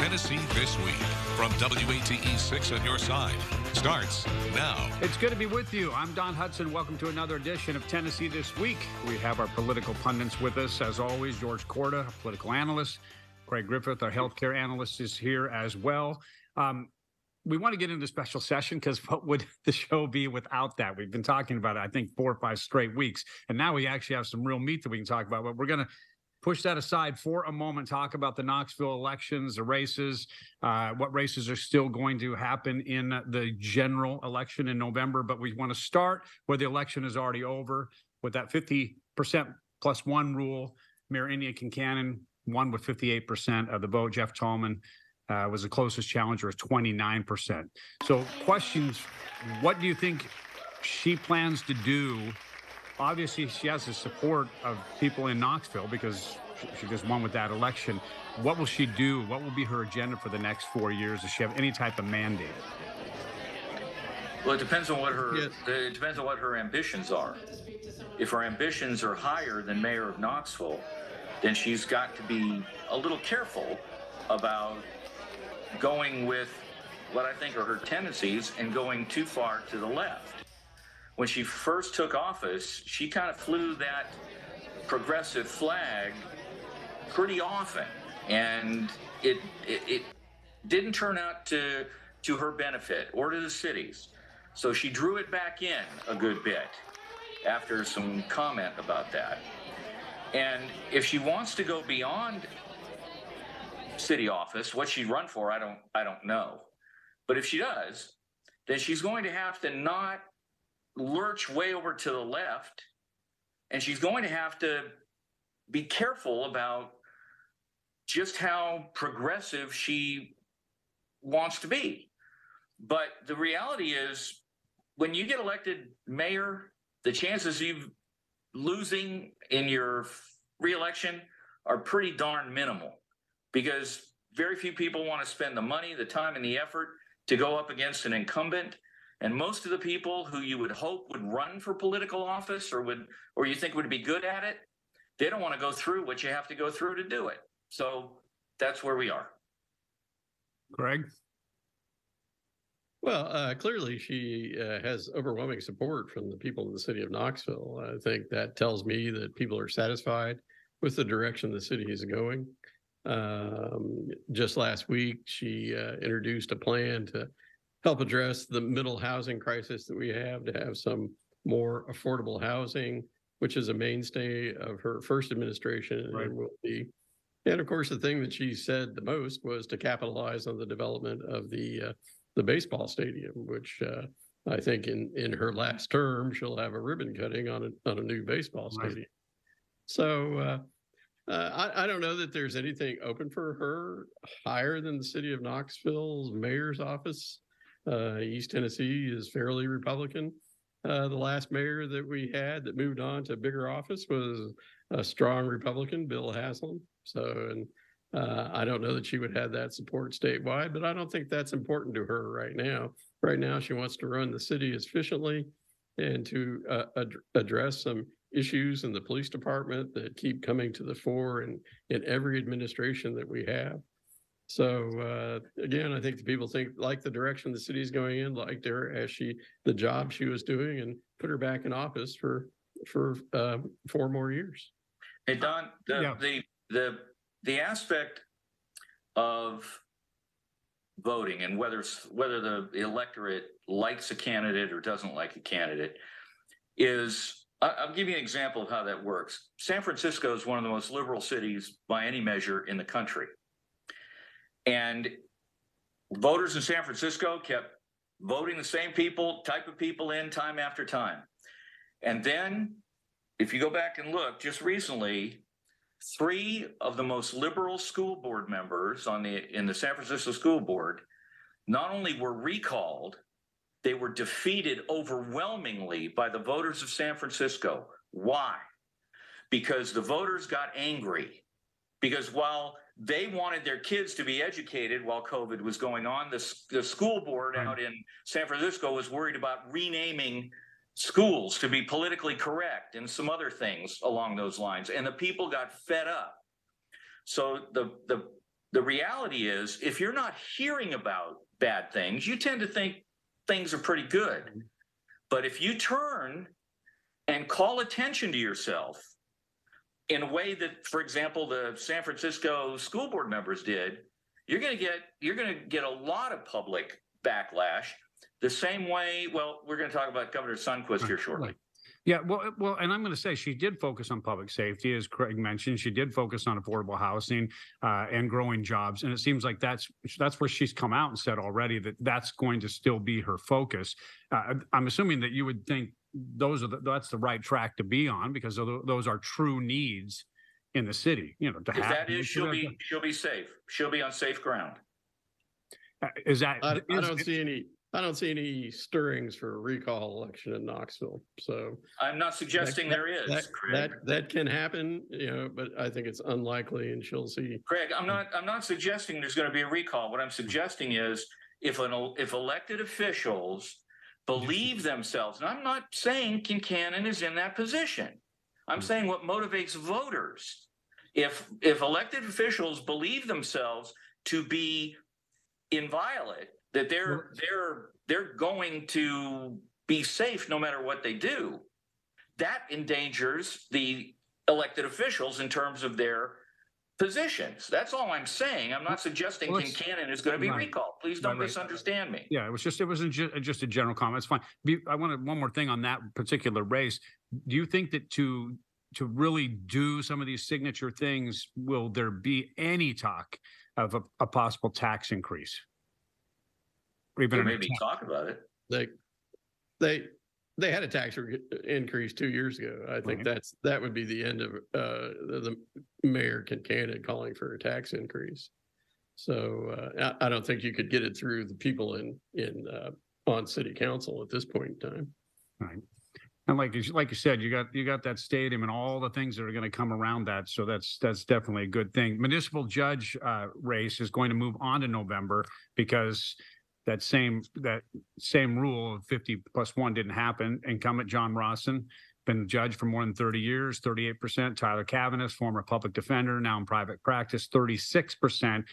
Tennessee This Week from WATE 6 on your side starts now. It's good to be with you. I'm Don Hudson. Welcome to another edition of Tennessee This Week. We have our political pundits with us, as always. George Korda, political analyst. Craig Griffith, our healthcare analyst, is here as well. Um, we want to get into special session because what would the show be without that? We've been talking about it, I think, four or five straight weeks. And now we actually have some real meat that we can talk about. But we're going to push that aside for a moment, talk about the Knoxville elections, the races, uh, what races are still going to happen in the general election in November. But we want to start where the election is already over with that 50% plus one rule. Mayor Indya Kincannon won with 58% of the vote. Jeff Tallman uh, was the closest challenger at 29%. So, questions what do you think she plans to do? Obviously, she has the support of people in Knoxville because she just won with that election. What will she do? What will be her agenda for the next four years? Does she have any type of mandate? Well, it depends on what her yes. it depends on what her ambitions are. If her ambitions are higher than mayor of Knoxville, then she's got to be a little careful about going with what I think are her tendencies and going too far to the left. When she first took office, she kind of flew that progressive flag pretty often, and it, it, it didn't turn out to to her benefit or to the cities. So she drew it back in a good bit after some comment about that. And if she wants to go beyond city office, what she'd run for, I don't I don't know. But if she does, then she's going to have to not lurch way over to the left and she's going to have to be careful about just how progressive she wants to be. But the reality is when you get elected mayor, the chances of you losing in your reelection are pretty darn minimal because very few people want to spend the money, the time, and the effort to go up against an incumbent. And most of the people who you would hope would run for political office or would or you think would be good at it, they don't want to go through what you have to go through to do it. So that's where we are. Greg? Well, uh, clearly she uh, has overwhelming support from the people in the city of Knoxville. I think that tells me that people are satisfied with the direction the city is going. Um, just last week, she uh, introduced a plan to help address the middle housing crisis that we have, to have some more affordable housing, which is a mainstay of her first administration right. and will be. And of course, the thing that she said the most was to capitalize on the development of the uh, the baseball stadium, which uh, I think in in her last term she'll have a ribbon cutting on a on a new baseball stadium. Right. So uh, uh, I, I, don't know that there's anything open for her higher than the city of Knoxville's mayor's office. Uh, East Tennessee is fairly Republican. Uh, the last mayor that we had that moved on to a bigger office was a strong Republican, Bill Haslam. So, and uh, I don't know that she would have that support statewide, but I don't think that's important to her right now. Right now, she wants to run the city efficiently and to uh, ad- address some issues in the police department that keep coming to the fore and in every administration that we have. So uh, again, I think the people think like the direction the city's going in, liked her as she the job she was doing, and put her back in office for for uh, four more years. Hey Don, the yeah. the the the aspect of voting and whether whether the electorate likes a candidate or doesn't like a candidate is I'll give you an example of how that works. San Francisco is one of the most liberal cities by any measure in the country. And voters in San Francisco kept voting the same people, type of people in time after time. And then, if you go back and look, just recently, three of the most liberal school board members on the in the San Francisco School Board not only were recalled, they were defeated overwhelmingly by the voters of San Francisco. Why? Because the voters got angry. Because while they wanted their kids to be educated while COVID was going on, the, the school board right. out in San Francisco was worried about renaming schools to be politically correct and some other things along those lines. And the people got fed up. So the, the the reality is, if you're not hearing about bad things, you tend to think things are pretty good. Mm-hmm. But if you turn and call attention to yourself in a way that, for example, the San Francisco school board members did, you're going to get you're going to get a lot of public backlash. The same way, well, we're going to talk about Governor Sundquist here shortly. Yeah, well, well, and I'm going to say she did focus on public safety, as Craig mentioned. She did focus on affordable housing uh, and growing jobs, and it seems like that's that's where she's come out and said already that that's going to still be her focus. Uh, I'm assuming that you would think those are the, that's the right track to be on because those are true needs in the city. You know, to if have that is, she'll be she'll be safe. She'll be on safe ground. Uh, is that? I, is, I don't see any I don't see any stirrings for a recall election in Knoxville. So I'm not suggesting that, there is, that, Craig. That that can happen, you know, but I think it's unlikely, and she'll see. Craig, I'm not I'm not suggesting there's going to be a recall. What I'm suggesting is if an if elected officials believe themselves, and I'm not saying Kincannon is in that position. I'm mm-hmm. saying what motivates voters. If if elected officials believe themselves to be inviolate that they're they're they're going to be safe no matter what they do. That endangers the elected officials in terms of their positions. That's all I'm saying. I'm not suggesting well, Kincannon is going to be right. recalled. Please don't right, misunderstand me. Yeah, it was just it wasn't just a general comment. It's fine. I wanted one more thing on that particular race. Do you think that to to really do some of these signature things, will there be any talk of a, a possible tax increase? or even maybe talk about it. They, they, they had a tax re- increase two years ago. I think that's, that would be the end of, uh, the, the mayor Kincannon calling for a tax increase. So, uh, I, I don't think you could get it through the people in, in, uh, on city council at this point in time. Right. And like you, like you said, you got you got that stadium and all the things that are going to come around that. So that's that's definitely a good thing. Municipal judge uh, race is going to move on to November because that same that same rule of 50 plus one didn't happen. Incumbent John Rosson, been judged for more than 30 years, 38%. Tyler Caviness, former public defender, now in private practice, 36%.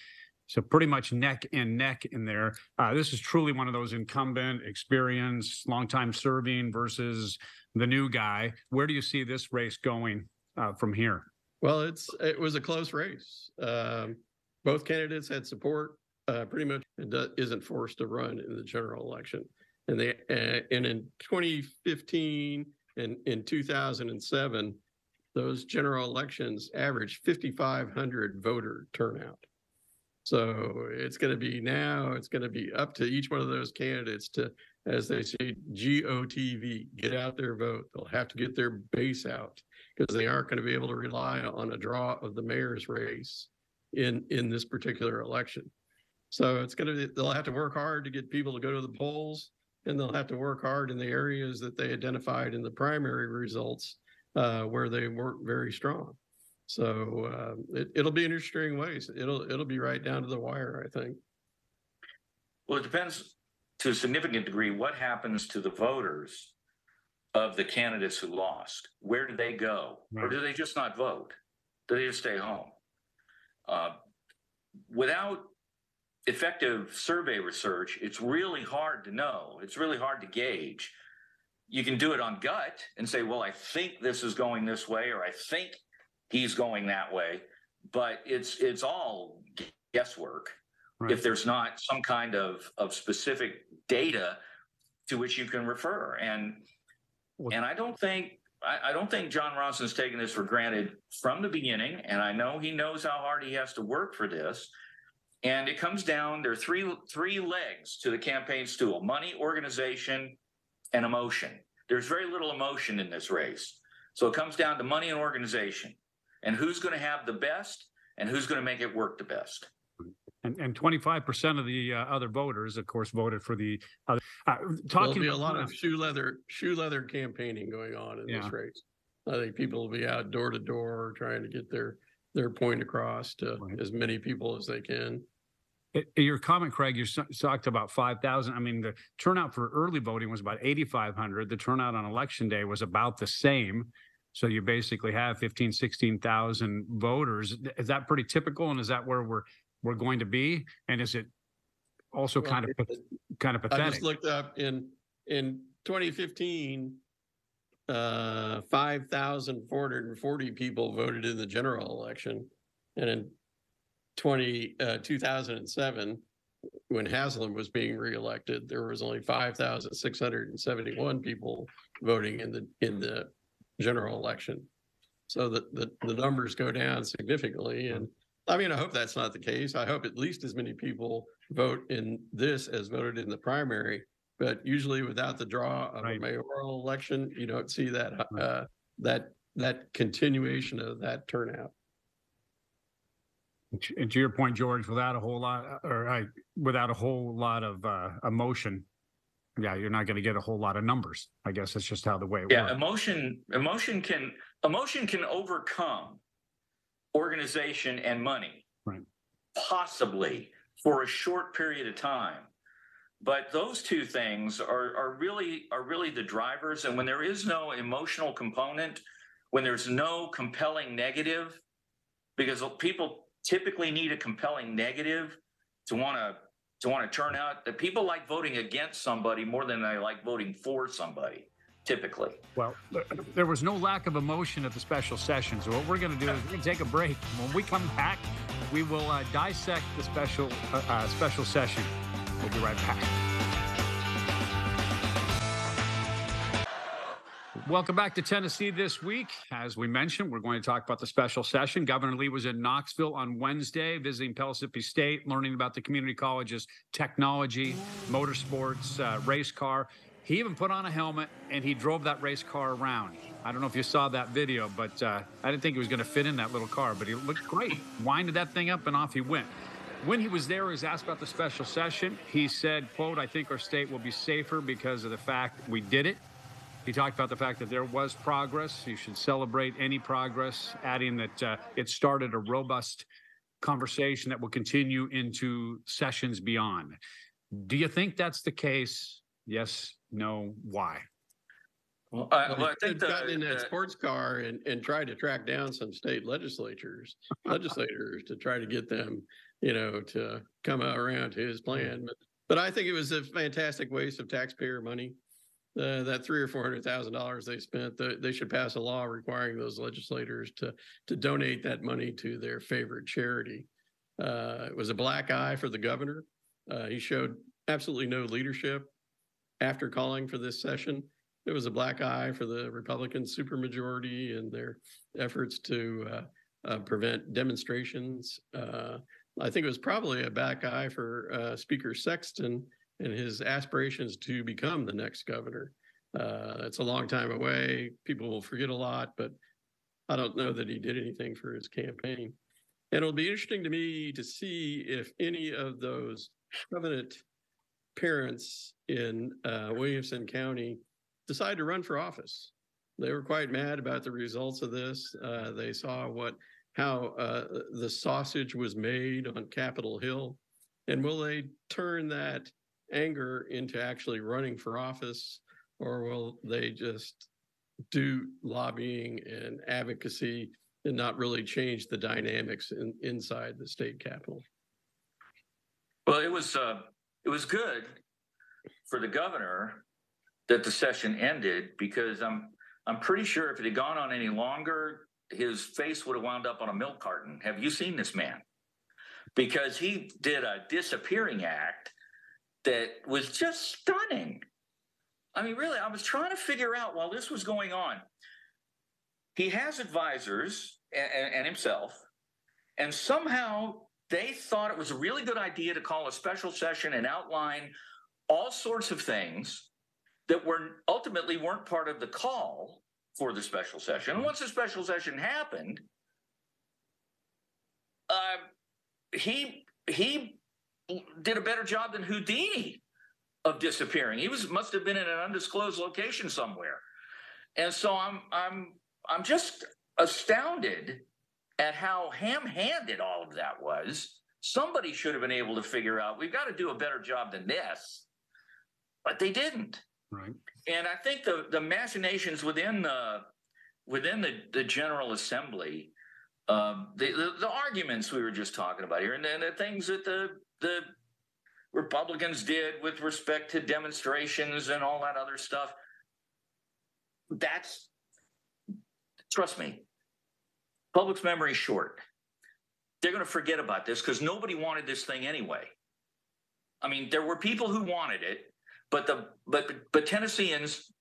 So pretty much neck and neck in there. Uh, this is truly one of those incumbent, experience, longtime serving versus the new guy. Where do you see this race going uh, from here? Well, it's it was a close race. Um, both candidates had support uh, pretty much isn't forced to run in the general election. And they uh, and in 2015 and in 2007, those general elections averaged 5,500 voter turnout. So it's going to be now, it's going to be up to each one of those candidates to, as they say, GOTV, get out their vote. They'll have to get their base out because they aren't going to be able to rely on a draw of the mayor's race in in this particular election. So it's going to, they'll have to work hard to get people to go to the polls and they'll have to work hard in the areas that they identified in the primary results uh, where they weren't very strong. So uh, it, it'll be an interesting ways. It'll it'll be right down to the wire, I think. Well, it depends to a significant degree what happens to the voters of the candidates who lost. Where do they go, right. or do they just not vote? Do they just stay home? Uh, without effective survey research, it's really hard to know. It's really hard to gauge. You can do it on gut and say, well, I think this is going this way, or I think he's going that way. But it's it's all guesswork right. if there's not some kind of, of specific data to which you can refer. And well, and I don't think I, I don't think John Rosson's taken this for granted from the beginning. And I know he knows how hard he has to work for this. And it comes down, there are three, three legs to the campaign stool money, organization, and emotion. There's very little emotion in this race. So it comes down to money and organization and who's going to have the best and who's going to make it work the best. And, and 25% of the uh, other voters, of course, voted for the other. Uh, talking There'll be a lot of shoe leather, shoe leather campaigning going on in yeah. this race. I think people will be out door to door trying to get their their point across to right. as many people as they can. Eh, eh, your comment, Craig, you talked about 5,000. I mean, the turnout for early voting was about 8,500. The turnout on election day was about the same. So you basically have 15, 16,000 voters. Is that pretty typical? And is that where we're we're going to be? And is it also Well, kind of it- kind of I pathetic? just looked up in, in twenty fifteen, uh, five thousand four hundred and forty people voted in the general election. And in twenty, uh, two thousand and seven, when Haslam was being reelected, there was only five thousand six hundred and seventy-one people voting in the, in the general election. So the, the, the numbers go down significantly and I mean, I hope that's not the case. I hope at least as many people vote in this as voted in the primary. But usually without the draw of a mayoral election, you don't see that, uh, that, that continuation of that turnout. And to your point, George, without a whole lot, or I, without a whole lot of uh, emotion, yeah, you're not going to get a whole lot of numbers. I guess that's just how the way it Yeah, works. emotion emotion can emotion can overcome organization and money. Right. Possibly for a short period of time. But those two things are are really are really the drivers and when there is no emotional component, when there's no compelling negative because people typically need a compelling negative to want to to want to turn out that people like voting against somebody more than they like voting for somebody typically. Well, there was no lack of emotion at the special session. So what we're going to do is we're going to take a break. When we come back, we will uh, dissect the special uh, uh, special session. We'll be right back. Welcome back to Tennessee this week. As we mentioned, we're going to talk about the special session. Governor Lee was in Knoxville on Wednesday, visiting Pellissippi State, learning about the community college's technology, motorsports, uh, race car. He even put on a helmet and he drove that race car around. I don't know if you saw that video, but uh, I didn't think he was going to fit in that little car, but he looked great. Winded that thing up and off he went. When he was there, he was asked about the special session. He said, quote, I think our state will be safer because of the fact we did it. He talked about the fact that there was progress. You should celebrate any progress, adding that uh, it started a robust conversation that will continue into sessions beyond. Do you think that's the case? Yes, no, why? Well, I, Well, well, I think could have gotten in the, that the- sports car and, and tried to track down some state legislatures, legislators to try to get them, you know, to come around to his plan. But, but I think it was a fantastic waste of taxpayer money. Uh, that three or four hundred thousand dollars they spent, they, they should pass a law requiring those legislators to to donate that money to their favorite charity. Uh, it was a black eye for the governor. Uh, he showed absolutely no leadership after calling for this session it was a black eye for the Republican supermajority and their efforts to uh, uh, prevent demonstrations. I think it was probably a black eye for uh, Speaker Sexton and his aspirations to become the next governor. Uh, it's a long time away. People will forget a lot, but I don't know that he did anything for his campaign. And it'll be interesting to me to see if any of those covenant parents in uh, Williamson County decide to run for office. They were quite mad about the results of this. Uh, they saw what how uh, the sausage was made on Capitol Hill, and will they turn that anger into actually running for office, or will they just do lobbying and advocacy and not really change the dynamics in, inside the state capitol? well, it was uh, it was good for the governor that the session ended because I'm I'm pretty sure if it had gone on any longer, his face would have wound up on a milk carton. Have you seen this man? Because he did a disappearing act that was just stunning. I mean, really, I was trying to figure out while this was going on. He has advisors and, and himself, and somehow they thought it was a really good idea to call a special session and outline all sorts of things that were ultimately weren't part of the call for the special session. And once the special session happened, uh, he he did a better job than Houdini of disappearing. He was must have been in an undisclosed location somewhere. And so I'm I'm I'm just astounded at how ham-handed all of that was. Somebody should have been able to figure out we've got to do a better job than this. But they didn't Right. and I think the the machinations within the within the, the General Assembly um, the, the, the arguments we were just talking about here, and then the things that the the Republicans did with respect to demonstrations and all that other stuff. That's trust me, public's memory is short. They're going to forget about this because nobody wanted this thing anyway. I mean, there were people who wanted it, but the but but Tennesseans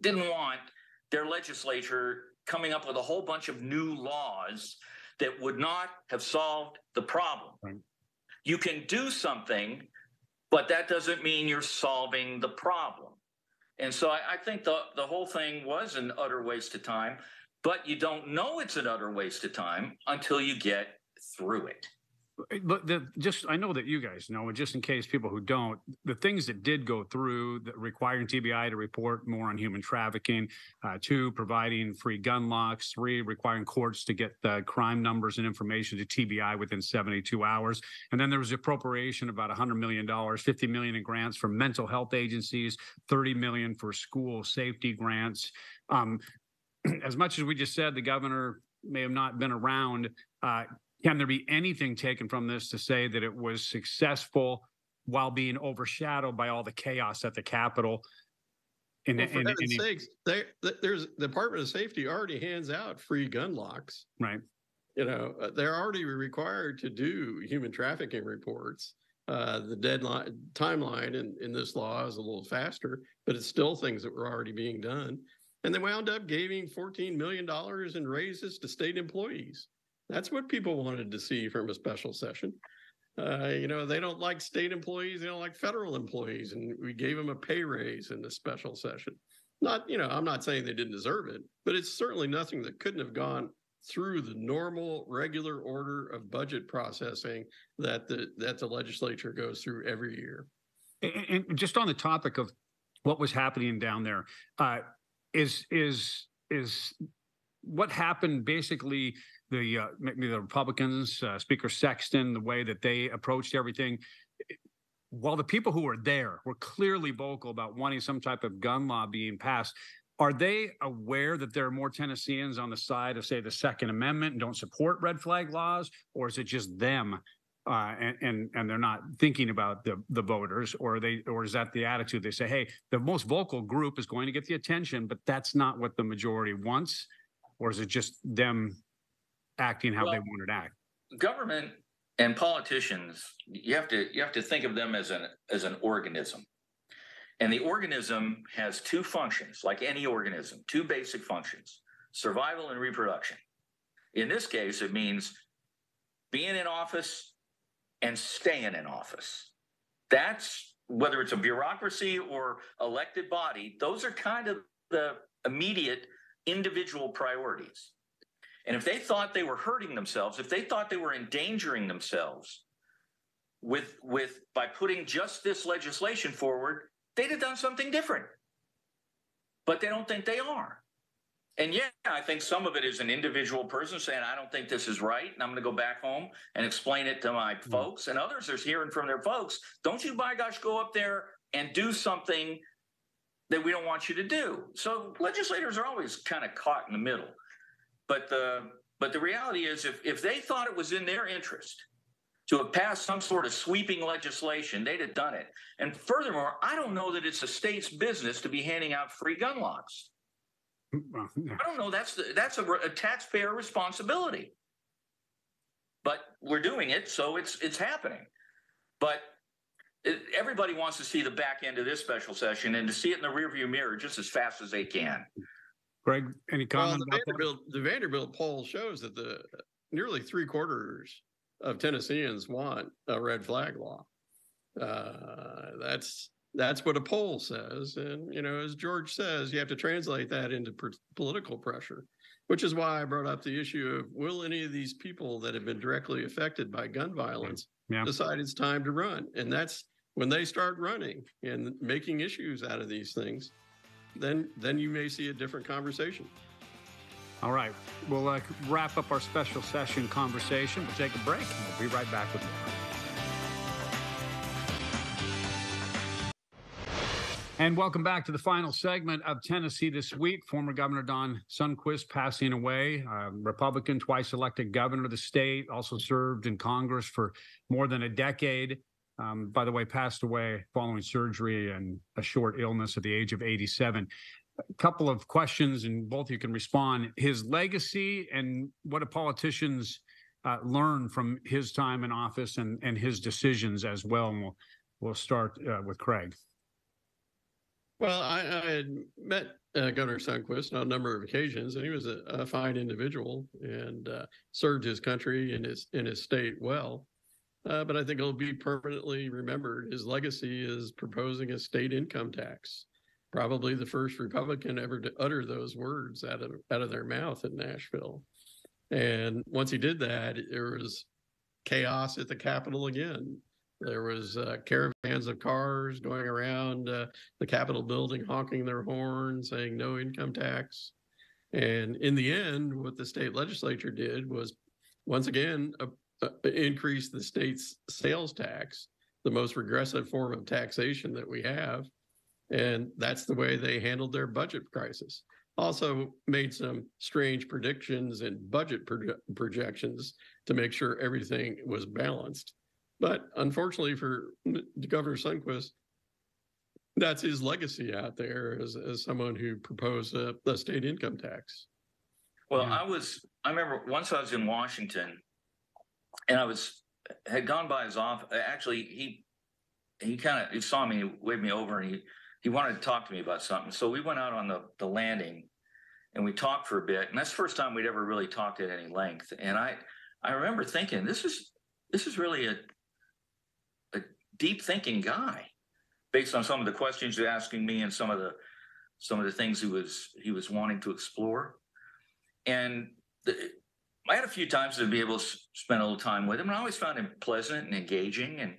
didn't want their legislature coming up with a whole bunch of new laws that would not have solved the problem. Right. You can do something, but that doesn't mean you're solving the problem. And so I, I, think the, the whole thing was an utter waste of time, but you don't know it's an utter waste of time until you get through it but the, just I know that you guys know, just in case people who don't, the things that did go through that requiring TBI to report more on human trafficking, uh, two, providing free gun locks, three, requiring courts to get the crime numbers and information to TBI within 72 hours, and then there was appropriation about $100 million, 50 million in grants for mental health agencies, 30 million for school safety grants. Um, as much as we just said, the governor may have not been around. Uh, can there be anything taken from this to say that it was successful while being overshadowed by all the chaos at the Capitol? In, well, for in, heaven's sakes, they, there's the Department of Safety already hands out free gun locks. Right. You know, uh, they're already required to do human trafficking reports. Uh, the deadline timeline in, in this law is a little faster, but it's still things that were already being done. And they wound up giving $14 million in raises to state employees. That's what people wanted to see from a special session. Uh, you know, they don't like state employees, they don't like federal employees, and we gave them a pay raise in the special session. Not, you know, I'm not saying they didn't deserve it, but it's certainly nothing that couldn't have gone through the normal, regular order of budget processing that the that the legislature goes through every year. And, and just on the topic of what was happening down there, uh, is is is what happened basically the uh, the Republicans, uh, Speaker Sexton, the way that they approached everything. While the people who were there were clearly vocal about wanting some type of gun law being passed, are they aware that there are more Tennesseans on the side of, say, the Second Amendment and don't support red flag laws, or is it just them uh, and, and and they're not thinking about the the voters, or they or is that the attitude? They say, hey, the most vocal group is going to get the attention, but that's not what the majority wants, or is it just them acting how well, they want to act. Government and politicians, you have to you have to think of them as an as an organism. And the organism has two functions, like any organism, two basic functions survival and reproduction. In this case, it means being in office and staying in office. That's whether it's a bureaucracy or elected body, those are kind of the immediate individual priorities. And if they thought they were hurting themselves, if they thought they were endangering themselves with with by putting just this legislation forward, they'd have done something different. But they don't think they are. And yeah, I think some of it is an individual person saying, I don't think this is right. And I'm going to go back home and explain it to my mm-hmm. folks. And others are hearing from their folks, don't you, by gosh, go up there and do something that we don't want you to do. So legislators are always kind of caught in the middle. But the but the reality is, if if they thought it was in their interest to have passed some sort of sweeping legislation, they'd have done it. And furthermore, I don't know that it's a state's business to be handing out free gun locks. I don't know. That's the, that's a, a taxpayer responsibility. But we're doing it, so it's it's happening. But everybody wants to see the back end of this special session and to see it in the rearview mirror just as fast as they can. Greg, any comment well, the Vanderbilt, that? The Vanderbilt poll shows that the nearly three quarters of Tennesseans want a red flag law. Uh, that's that's what a poll says, and you know, as George says, you have to translate that into per- political pressure, which is why I brought up the issue of will any of these people that have been directly affected by gun violence yeah. decide it's time to run, and that's when they start running and making issues out of these things then then you may see a different conversation. All right, we'll uh, wrap up our special session conversation. We'll take a break. and We'll be right back with more. And welcome back to the final segment of Tennessee this week. Former Governor Don Sundquist passing away, uh, Republican, twice elected governor of the state, also served in Congress for more than a decade. Um, by the way, passed away following surgery and a short illness at the age of 87. A couple of questions, and both you can respond. His legacy and what do politicians uh, learn from his time in office and, and his decisions as well? And we'll, we'll start uh, with Craig. Well, I, I had met uh, Governor Sundquist on a number of occasions, and he was a, a fine individual and uh, served his country and his in his state well. Uh, but I think he'll be permanently remembered. His legacy is proposing a state income tax, probably the first Republican ever to utter those words out of out of their mouth in Nashville. And once he did that, there was chaos at the Capitol again. There was uh, caravans of cars going around uh, the Capitol building, honking their horn, saying no income tax. And in the end, what the state legislature did was once again uh, uh, increase the state's sales tax, the most regressive form of taxation that we have. And that's the way they handled their budget crisis. Also, made some strange predictions and budget proje- projections to make sure everything was balanced. But unfortunately for Governor Sundquist, that's his legacy out there as, as someone who proposed a, a state income tax. Well, yeah. I was, I remember once I was in Washington and I was, had gone by his office. Actually, he, he kind of, he saw me, he waved me over and he, he wanted to talk to me about something. So we went out on the, the landing and we talked for a bit. And that's the first time we'd ever really talked at any length. And I, I remember thinking, this is, this is really a, deep thinking guy based on some of the questions you're asking me and some of the some of the things he was he was wanting to explore. And the, i had a few times to be able to spend a little time with him and i always found him pleasant and engaging and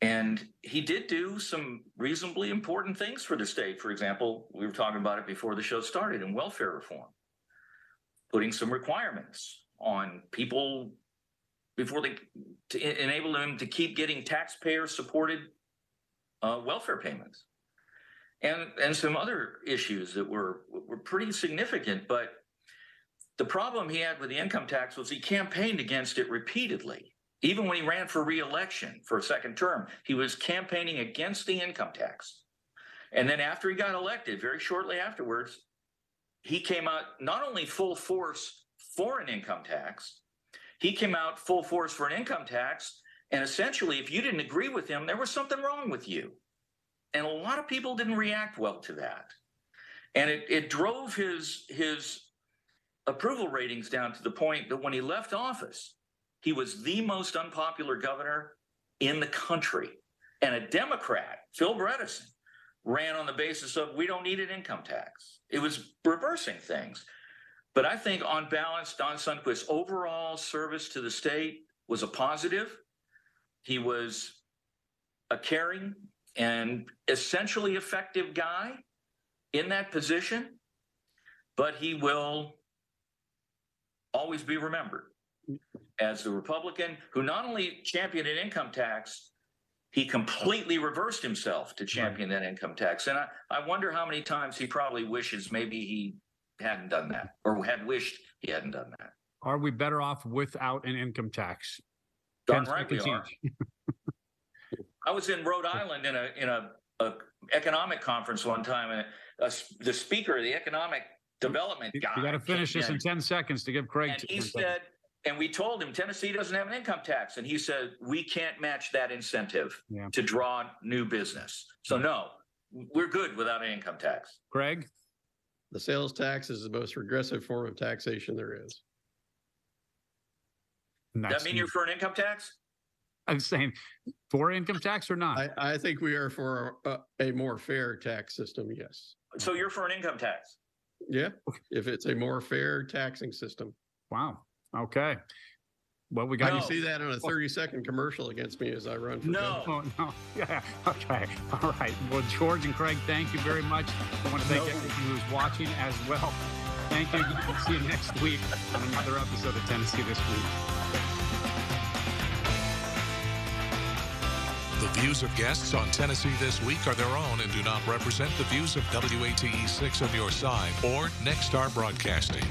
and he did do some reasonably important things for the state. For example we were talking about it before the show started in welfare reform putting some requirements on people before they to enable them to keep getting taxpayer supported uh, welfare payments. And and some other issues that were were pretty significant but the problem he had with the income tax was he campaigned against it repeatedly. Even when he ran for reelection for a second term he was campaigning against the income tax. And then after he got elected very shortly afterwards he came out not only full force for an income tax he came out full force for an income tax. And essentially, if you didn't agree with him, there was something wrong with you. And a lot of people didn't react well to that. And it, it drove his, his approval ratings down to the point that when he left office, he was the most unpopular governor in the country. And a Democrat, Phil Bredesen, ran on the basis of we don't need an income tax. It was reversing things. But I think on balance, Don Sundquist's overall service to the state was a positive. He was a caring and essentially effective guy in that position, but he will always be remembered as the Republican who not only championed an income tax, he completely reversed himself to champion that income tax. And I, I wonder how many times he probably wishes maybe he hadn't done that or had wished he hadn't done that. Are we better off without an income tax? Darn right we are. I was in Rhode Island in a in a, a economic conference one time, and a, the speaker, the economic development guy, you got to finish this in, in ten seconds to give Craig. And he said, and we told him Tennessee doesn't have an income tax, and he said we can't match that incentive yeah. to draw new business. So no, we're good without an income tax. Craig. The sales tax is the most regressive form of taxation there is. Does that mean you're for an income tax? I'm saying for income tax or not? I, I think we are for a, a, more fair tax system, yes. So you're for an income tax? Yeah, if it's a more fair taxing system. Wow. Okay. Well, we got no. you see that on a 30 second commercial against me as I run for no. Oh, no. Yeah. Okay. All right. Well, George and Craig, thank you very much. I want to thank no. everyone who's watching as well. Thank you. We'll see you next week on another episode of Tennessee This Week. The views of guests on Tennessee This Week are their own and do not represent the views of WATE 6 on your side or Nexstar Broadcasting.